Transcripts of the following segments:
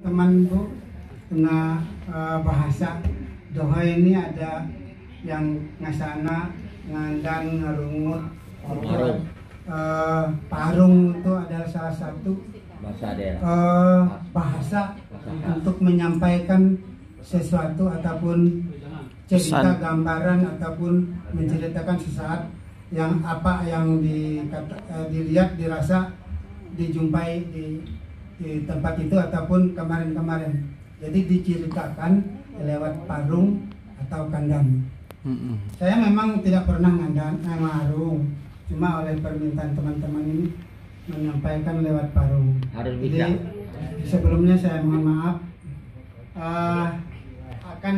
teman bu kena eh, bahasa doa ini ada yang ngasana ngandan ngarungut Parung. Eh, parung itu adalah salah satu bahasa daerah eh, bahasa Bahasa. untuk menyampaikan sesuatu ataupun cerita Pesan. gambaran ataupun menceritakan sesaat yang apa yang dikata, eh, dilihat dirasa dijumpai di, di tempat itu ataupun kemarin-kemarin. Jadi diceritakan lewat parung atau kandang. Mm-mm. saya memang tidak pernah ngandan eh, marung. Cuma oleh permintaan teman-teman ini menyampaikan lewat parung. Harus bisa jadi sebelumnya saya mohon maaf. Eh, akan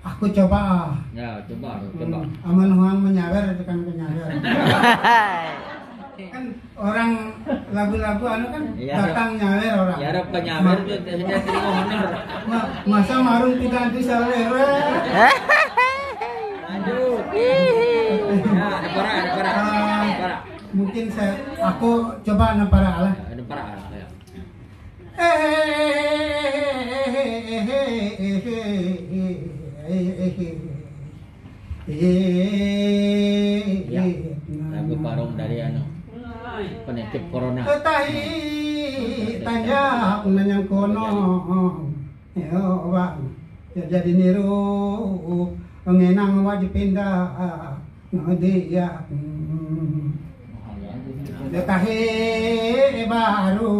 aku coba ah. ya coba coba. Hmm, aman huang menyawer tekan penyawer kan orang lagu-lagu anu kan Iya. datang nyawer orang ya ada penyawer tuh sudah sering honor Ma- masa marung tidak disawer lanjut ya ada para ada para Ah, ada para mungkin saya aku coba nampara lah ada para ya. Ya, lagu parung dari anu penyakit corona. Tahi tanya nanyang kono. Yo bang. Jadi niru. Pengenang wajib pindah. No dia Detahe baru.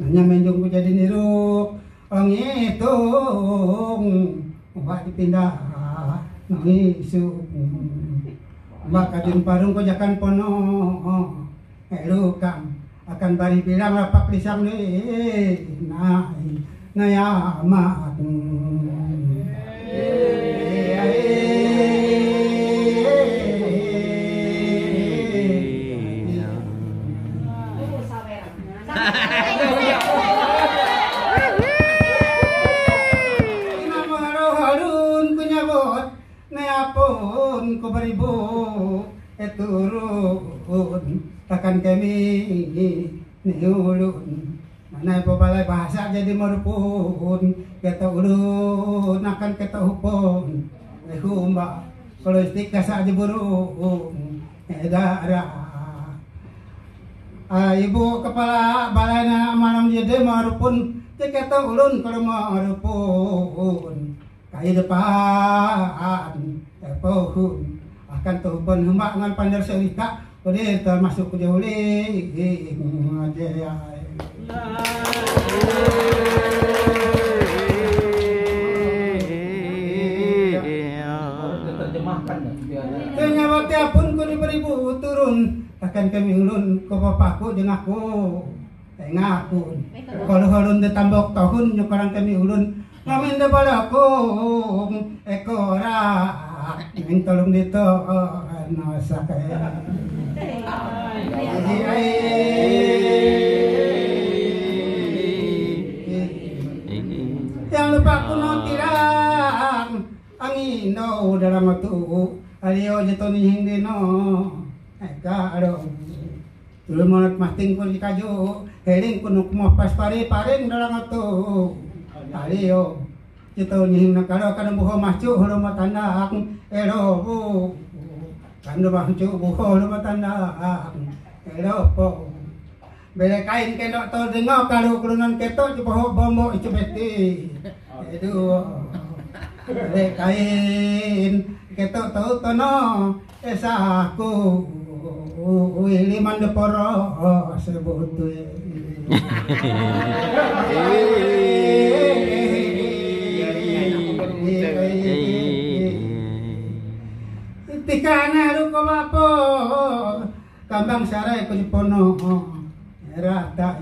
Nanya menjung ku jadi niru. Ong itu Wah dipindah Kajun parung ko jakan pono. Elu kam Akan bari bilang rapak lisang ni. Nai Nayamat Inamaralun Niulun Manay po balay bahasa jadi marupun Kita ulun akan kita hupon Ehumba Kalau istik kasa aja burung Edara Ah, ibu kepala balai na malam jadi marupun tiket ulun kalau marupun kai depan epohun akan tuhun hembak ngan pandar cerita Udah termasuk ke Kanya waktu pun ku diberibu turun akan kami ulun ko papaku jeung aku. Eh ngapun Kalau ulun ditambok tahun nyukaran kami ulun Ngamin de balaku. Ekora Ning tolong dito sakaya Yang lupa kuno tirang angin no dalam tu alio jatuh ni hindi no eka ado. Dulu monot masting ko di kaju heling kumo pas pare paring dalam tu alio jatuh ni hindi karo buho macu hulu matanda ero bu kando macu buho hulu matanda ero po Bele kain kena to dengar kalau kelunan ketok je bawa bombo itu beti. Itu. Bele kain ketok to no esa aku. Wili mande poro sebut tu. Tikana lu ko bapo kambang sarai ko pono rata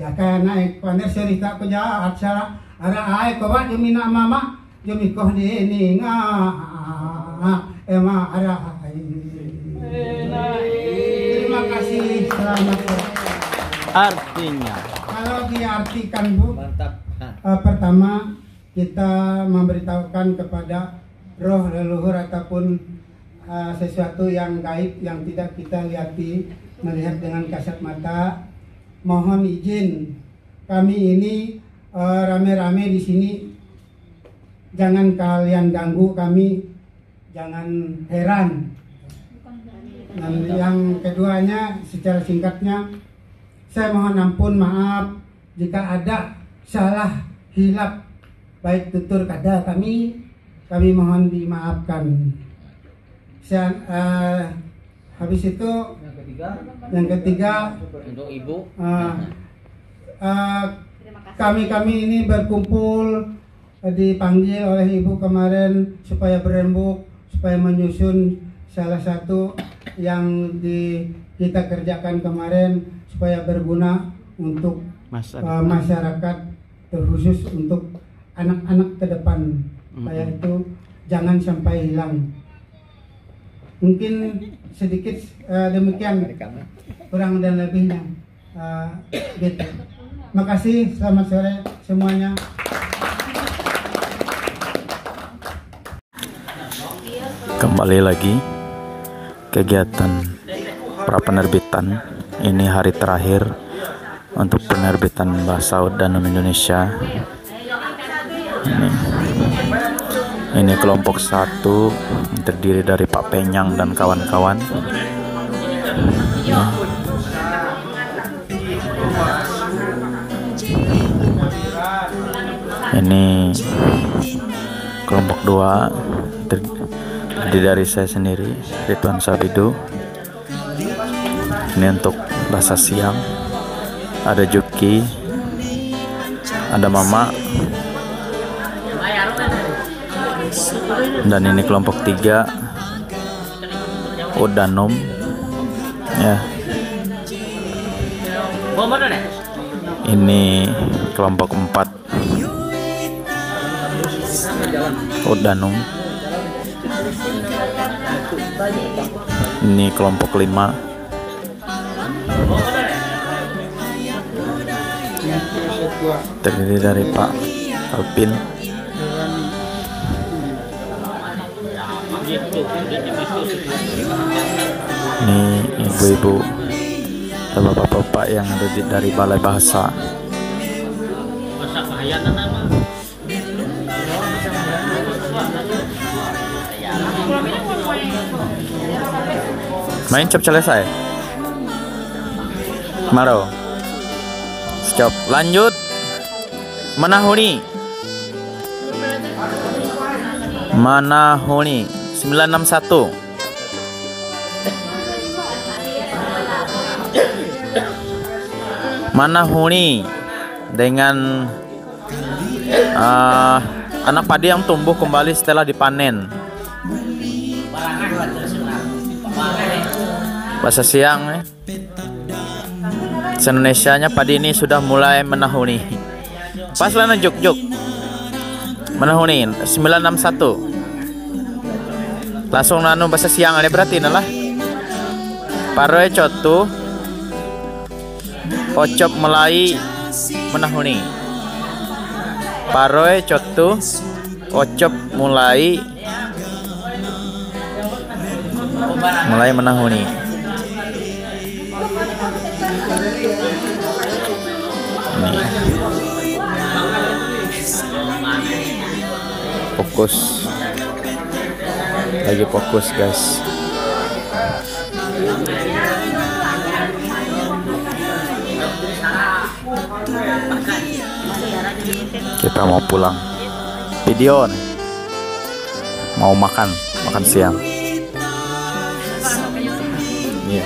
jaka naik pandai cerita ko ja acara ara ai ko ba jumi na mama jumi ko di ni nga ema ara ai terima kasih selamat Artinya. Kalau diartikan bu mantap. Eh, pertama kita memberitahukan kepada roh leluhur ataupun eh, sesuatu yang gaib yang tidak kita lihati melihat dengan kasat mata. Mohon izin kami ini eh, rame-rame di sini. Jangan kalian ganggu kami. Jangan heran. Dan yang keduanya secara singkatnya saya mohon ampun maaf jika ada salah hilap baik tutur kata kami kami mohon dimaafkan saya eh, habis itu Yang ketiga? yang ketiga untuk ibu. eh, eh, kami-kami ini berkumpul dipanggil oleh ibu kemarin supaya berembuk supaya menyusun salah satu yang di kita kerjakan kemarin supaya berguna untuk Masa eh, masyarakat terkhusus untuk anak-anak ke depan. Supaya itu jangan sampai hilang mungkin sedikit eh, demikian. Kurang dan lebihnya Eh, gitu. Makasih selamat sore semuanya. Kembali lagi kegiatan pra penerbitan. Ini hari terakhir untuk penerbitan bahasa dan Indonesia. Ini, ini kelompok satu terdiri dari Pak Penyang dan kawan-kawan. Ini kelompok dua ter- terdiri dari saya sendiri Ridwan Sabidu. Ini untuk bahasa siang. Ada Juki ada Mama dan ini kelompok tiga. Udanom ya. Ini kelompok empat. Udanum ini kelompok lima. Terdiri dari Pak Alpin ini ibu-ibu dan bapak-bapak yang ada di, dari balai bahasa. Main cap selesai Maro. Stop. Lanjut. Manahuni Manahuni 961 Manahuni dengan ah, anak padi yang tumbuh kembali setelah dipanen bahasa siang eh. Indonesia-nya padi ini sudah mulai menahuni. Pas lana juk juk. Menahuni 961. Langsung nanu bahasa siang ada berarti nalah. Paroe cotu. Ocop melai menahuni. Paroe cotu. Ocop mulai mulai menahuni. Fokus. Lagi fokus, guys. Kita mau pulang. Video nih. Mau makan, makan siang. Iya.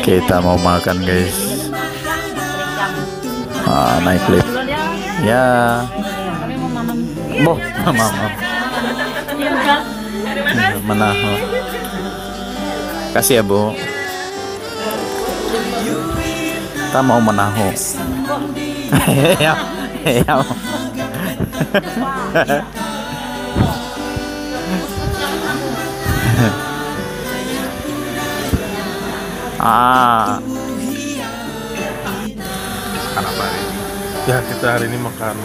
Kita mau makan, guys. Ah, naik lift. Ya. Mau Boh, mama. Mana? Kasih ya, Bu. Kita mau menahu. ya, ya. ah, makan apa hari ini? Ya kita hari ini makan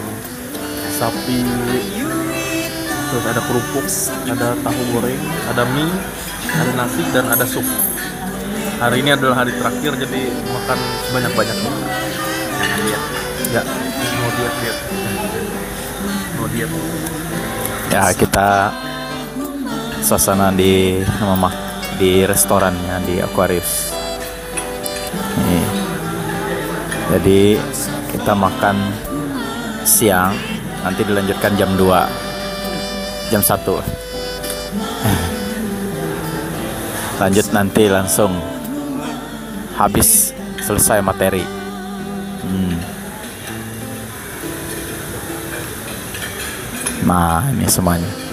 sapi, terus ada kerupuk, ada tahu goreng, ada mie, ada nasi dan ada sup. hari ini adalah hari terakhir jadi makan sebanyak banyaknya ya mau diet diet mau diet Ya kita suasana di mama di restorannya di Aquarius. Nih. Jadi kita makan siang, nanti dilanjutkan jam 2 jam 1 Lanjut nanti langsung habis selesai materi. Hmm. Nah, ini semuanya.